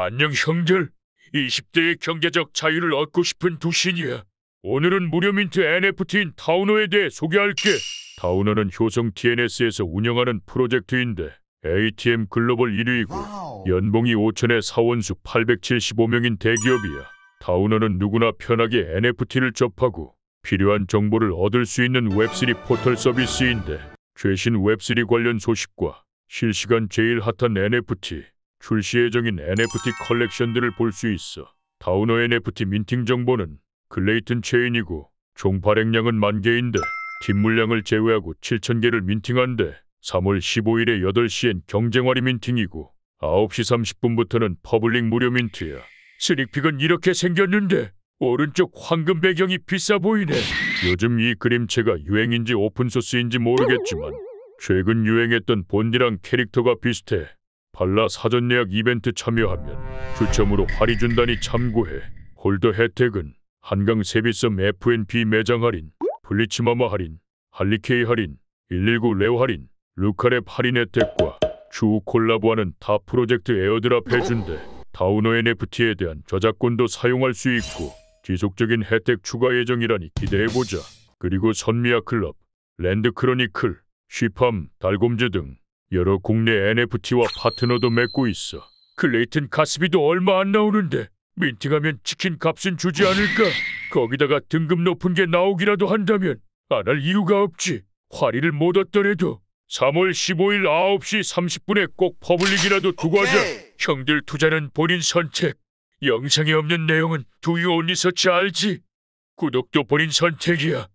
안녕 형들. 20대의 경제적 자유를 얻고 싶은 두 신이야. 오늘은 무료 mint NFT인 타우너에 대해 소개할게. 타우너는 효성 TNS에서 운영하는 프로젝트인데 ATM 글로벌 1위이고 wow. 연봉이 5천에 사원수 875명인 대기업이야. 타우너는 누구나 편하게 NFT를 접하고 필요한 정보를 얻을 수 있는 web3 포털 서비스인데 최신 web3 관련 소식과 실시간 제일 핫한 NFT, 출시 예정인 NFT 컬렉션들을 볼 수 있어. 타우너 NFT minting 정보는 클레이튼 체인이고 총 발행량은 만 개인데 팀 물량을 제외하고 7천 개를 minting한대 3월 15일에 8시엔 경쟁화리 minting이고 9시 30분부터는 public 무료 mint야. sneak peek은 이렇게 생겼는데 오른쪽 황금 배경이 비싸 보이네. 요즘 이 그림체가 유행인지 open source인지 모르겠지만 최근 유행했던 본디랑 캐릭터가 비슷해. 발라 사전 예약 이벤트 참여하면 추첨으로 할인 준다니 참고해. holder 혜택은 한강 세빛섬 F&B 매장 할인, 블리치마마 할인, 할리케이 할인, 119 레오 할인, 루카랩 할인 혜택과 추후 콜라보하는 타 프로젝트 airdrop 해준대. 타우너 NFT에 대한 저작권도 사용할 수 있고 지속적인 혜택 추가 예정이라니 기대해보자. 그리고 선미아 클럽, 랜드 크로니클, 쉬팜, 달곰즈 등 여러 국내 NFT와 파트너도 맺고 있어. 클레이튼 가스비도 얼마 안 나오는데 minting하면 치킨 값은 주지 않을까? 거기다가 등급 높은 게 나오기라도 한다면 안 할 이유가 없지. 화리를 못 얻더라도 3월 15일 9시 30분에 꼭 public이라도 두고 하자. 형들 투자는 본인 선택. 영상에 없는 내용은 do your own research 알지? 구독도 본인 선택이야.